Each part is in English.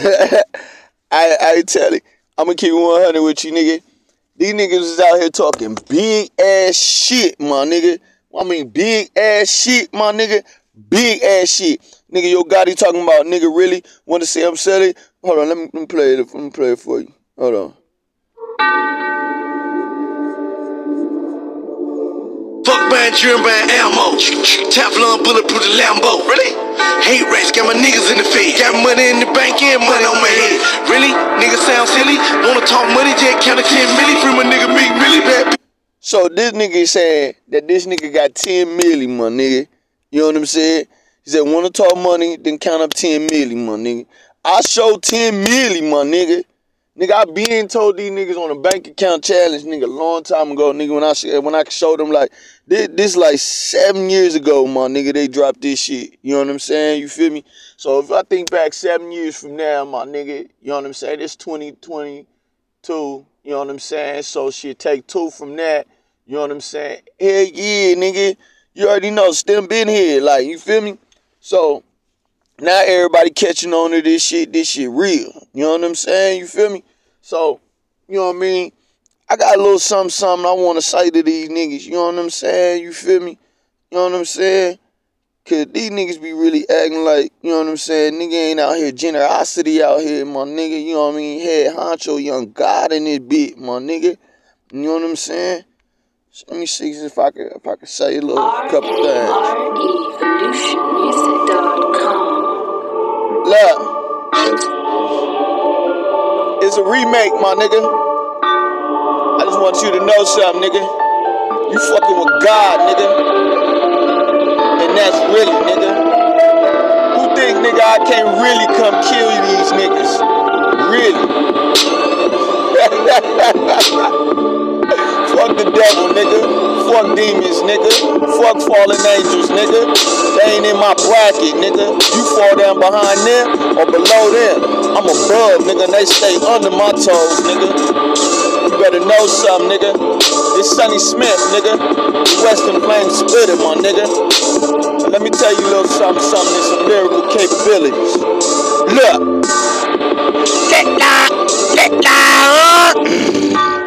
I I tell you, I'm gonna keep 100 with you, nigga. These niggas is out here talking big ass shit, my nigga. I mean, big ass shit, my nigga. Big ass shit. Nigga, Yo Gotti talking about nigga really want to see I'm selling. Hold on, let me, let me play it. Let me play it for you. Hold on. Fuck buying trim buying ammo. Teflon bulletproof the Lambo. Really? Hate race, got my niggas in the fed. Got money in the bank and money on my head. Really? Niggas sound silly. Wanna talk money, just count a 10 milli. Free my nigga Meek Millie bad. So this nigga is saying that this nigga got 10 million, my nigga. You know what I'm saying? He said, wanna talk money, then count up 10 million, my nigga. I showed 10 million, my nigga. Nigga, I been told these niggas on a bank account challenge, nigga, a long time ago, nigga, when I when I showed them like this, this like seven years ago, my nigga, they dropped this shit. You know what I'm saying? You feel me? So if I think back seven years from now, my nigga, you know what I'm saying? It's 2022, you know what I'm saying? So shit, take two from that, you know what I'm saying? Hell yeah, nigga. You already know, still been here, like, you feel me? So now everybody catching on to this shit. This shit real. You know what I'm saying? You feel me? So, you know what I mean? I got a little something, something I want to say to these niggas. You know what I'm saying? You feel me? You know what I'm saying? Cause these niggas be really acting like, you know what I'm saying? Nigga ain't out here generosity out here, my nigga. You know what I mean? Head honcho, young God in this bit, my nigga. You know what I'm saying? So let me see if I could if I could say a little couple things. Look, it's a remake, my nigga. I just want you to know something, nigga. You fucking with God, nigga. And that's really, nigga. Who think, nigga, I can't really come kill these niggas? Really? Fuck the devil, nigga. Fuck demons, nigga. Fuck fallen angels, nigga. They ain't in my bracket, nigga. You fall down behind them or below them. I'm above, nigga, and they stay under my toes, nigga. You better know something, nigga. It's Sunny Smith, nigga. The Western Flame Spitter, my nigga. Let me tell you a little something, something, and some lyrical capabilities. Look. Let la, let la,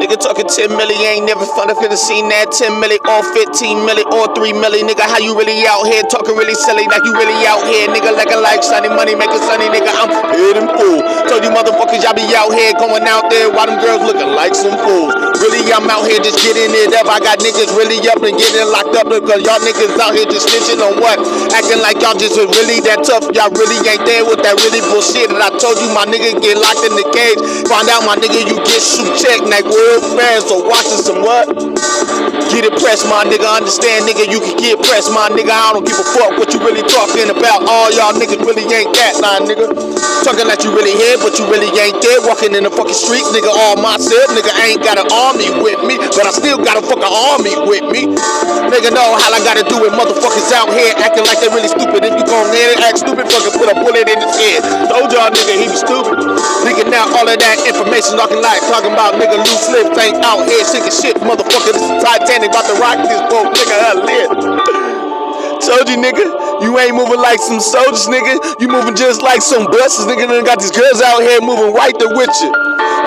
Nigga talking 10 milli, ain't never fun if you seen that 10 milli or 15 milli or 3 milli. Nigga, how you really out here talking really silly like you really out here? Nigga, like a like sunny money, make it sunny, nigga. I'm hitting fool. Told you motherfuckers, y'all be out here going out there while them girls looking like some fools. Really, I'm out here just getting it up. I got niggas really up and getting locked up because y'all niggas out here just snitching on what? Acting like y'all just really that tough. Y'all really ain't there with that really bullshit. And I told you my nigga get locked in the cage. Find out my nigga you get shoot check like? Real fans or watching some what? Get it pressed, my nigga. Understand, nigga, you can get pressed, my nigga. I don't give a fuck what you really talking about. All y'all niggas really ain't that, nah, nigga. Talking like you really here, but you really ain't there. Walking in the fucking streets, nigga, all myself. Nigga, ain't got an army with me, but I still got a fucking army with me. Nigga, know how I gotta do it. Motherfuckers out here acting like they really stupid. If you gon' let it act stupid, fucking put a bullet in his head. Told y'all, nigga, he be stupid. Nigga, now all of that information talking like talking about nigga loose lips ain't out here sinking shit, motherfucker. This is Titanic about to rock this boat, nigga. I live. Told you, nigga, you ain't moving like some soldiers, nigga. You moving just like some buses, nigga. Then got these girls out here moving right there with you.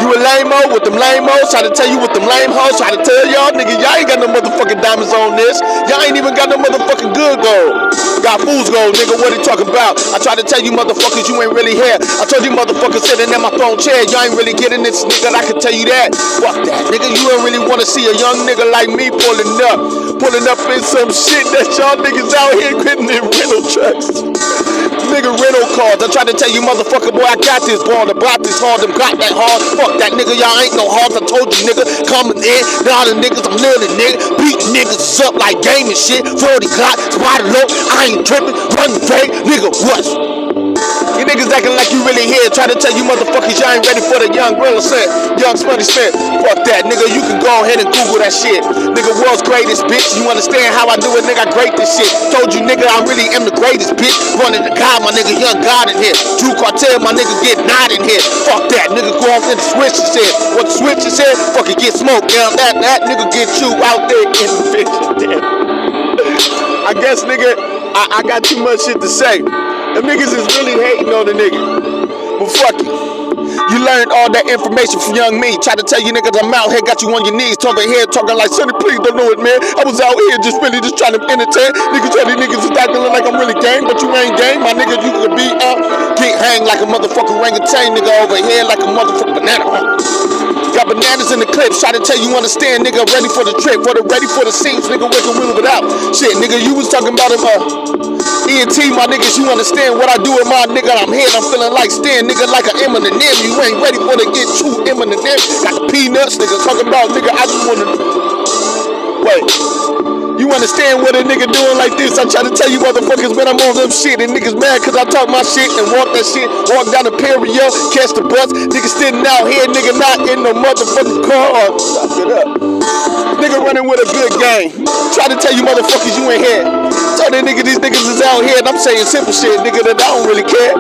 You a lame-o with them lame-os, try to tell you with them lame hoes, try to tell y'all, nigga, y'all ain't got no motherfucking diamonds on this. Y'all ain't even got no motherfucking good gold. Got fool's gold, nigga, what he talking about? I try to tell you motherfuckers you ain't really here. I told you motherfuckers sitting in my throne chair, y'all ain't really getting this, nigga, I can tell you that. Fuck that, nigga, you don't really wanna see a young nigga like me pulling up. Pulling up in some shit that y'all niggas out here getting in rental trucks. Nigga rental cars. I try to tell you motherfucker, boy, I got this ball. The block this hard, them got that hard. Fuck that nigga, y'all ain't no hard. I told you, nigga, coming in. Now the niggas, I'm little nigga. Beat niggas up like game shit. 40 clock, spotted low. I ain't tripping, running fake. Nigga, what? You niggas acting like you really here. Try to tell you motherfuckers y'all ain't ready for the young gorilla set. Young Sunny Smith. Fuck that, nigga. You can go ahead and Google that shit. Nigga, world's greatest bitch. You understand how I do it, nigga? I great this shit. Told you, nigga, I really am the greatest bitch. Running the God, my nigga, young God in here. True cartel, my nigga, get not in here. Fuck that, nigga. Go off in the switch and said. What the switch said? Fucking get smoked. Down that, that nigga get you out there in the bitch. I guess, nigga, I, I got too much shit to say. The niggas is really hating on the nigga. But fuck it. You learned all that information from young me. Try to tell you niggas I'm out here, got you on your knees, talking here, talking like Sunny, please don't know it, man. I was out here just really just trying to entertain. Niggas tell these niggas is acting like I'm really game, but you ain't game. My nigga, you could be out, get hang like a motherfucking orangutan, nigga over here like a motherfucking banana. Got bananas in the clips, try to tell you understand, nigga. Ready for the trip, for the ready for the scenes, nigga. We can move it out. Shit, nigga, you was talking about him, uh, ENT, my niggas. You understand what I do with my nigga? I'm here, I'm feeling like Stan, nigga, like an Eminem. You ain't ready for to get true Eminem. Got the peanuts, nigga. Talking about, nigga, I just wanna. Wait. Understand what a nigga doing like this? I try to tell you motherfuckers, when I'm on them shit. And niggas mad cause I talk my shit and walk that shit. Walk down the Perio, catch the bus. Niggas sitting out here, nigga not in no motherfucking car. Stop it up. Nigga running with a good game. Try to tell you motherfuckers you ain't here. Tell that nigga these niggas is out here and I'm saying simple shit, nigga, that I don't really care.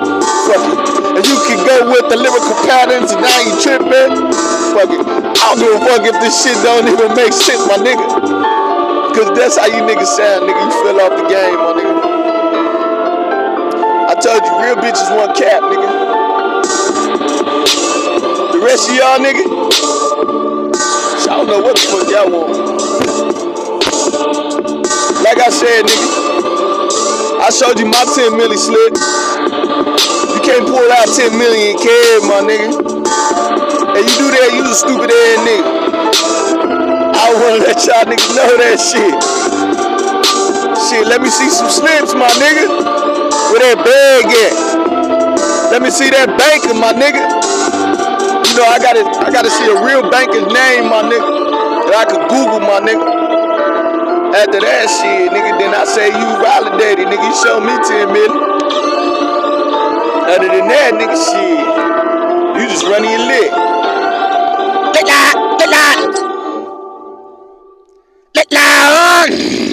Fuck it. And you can go with the lyrical patterns and I ain't tripping. Fuck it. I don't give a fuck if this shit don't even make sense, my nigga. Cause that's how you niggas sound, nigga. You fell off the game, my nigga. I told you, real bitches want cap, nigga. The rest of y'all, nigga, don't know what the fuck y'all want. Like I said, nigga, I showed you my 10 milli. You can't pull out 10 million cash, my nigga. And you do that, you a stupid ass nigga. I wanna let y'all niggas know that shit. Shit, let me see some slips, my nigga. Where that bag at? Let me see that banker, my nigga. You know, I gotta, I gotta see a real banker's name, my nigga. That I could Google, my nigga. After that shit, nigga, then I say you validated, nigga. You show me 10 million. Other than that, nigga, shit, you just running your lick. la